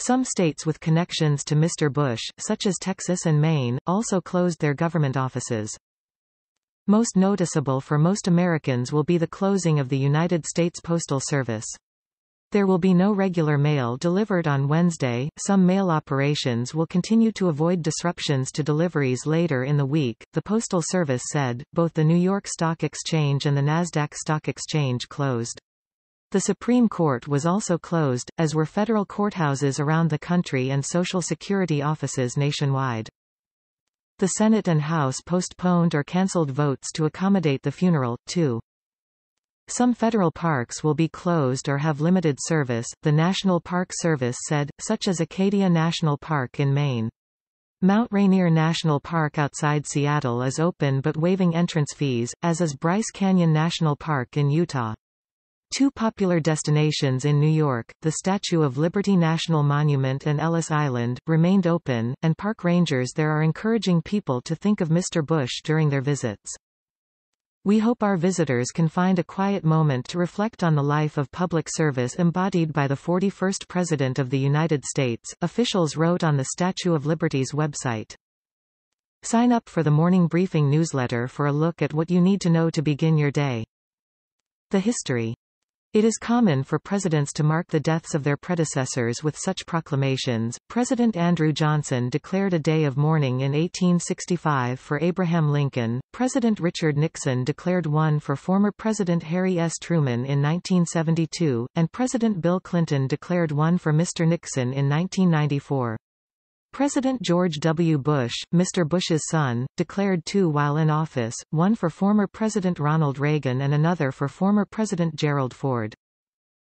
Some states with connections to Mr. Bush, such as Texas and Maine, also closed their government offices. Most noticeable for most Americans will be the closing of the United States Postal Service. There will be no regular mail delivered on Wednesday. Some mail operations will continue to avoid disruptions to deliveries later in the week, the Postal Service said. Both the New York Stock Exchange and the Nasdaq Stock Exchange closed. The Supreme Court was also closed, as were federal courthouses around the country and Social Security offices nationwide. The Senate and House postponed or cancelled votes to accommodate the funeral, too. Some federal parks will be closed or have limited service, the National Park Service said, such as Acadia National Park in Maine. Mount Rainier National Park outside Seattle is open but waiving entrance fees, as is Bryce Canyon National Park in Utah. Two popular destinations in New York, the Statue of Liberty National Monument and Ellis Island, remained open, and park rangers there are encouraging people to think of Mr. Bush during their visits. We hope our visitors can find a quiet moment to reflect on the life of public service embodied by the 41st President of the United States, officials wrote on the Statue of Liberty's website. Sign up for the Morning Briefing newsletter for a look at what you need to know to begin your day. The history it is common for presidents to mark the deaths of their predecessors with such proclamations. President Andrew Johnson declared a day of mourning in 1865 for Abraham Lincoln, President Richard Nixon declared one for former President Harry S. Truman in 1972, and President Bill Clinton declared one for Mr. Nixon in 1994. President George W. Bush, Mr. Bush's son, declared two while in office, one for former President Ronald Reagan and another for former President Gerald Ford.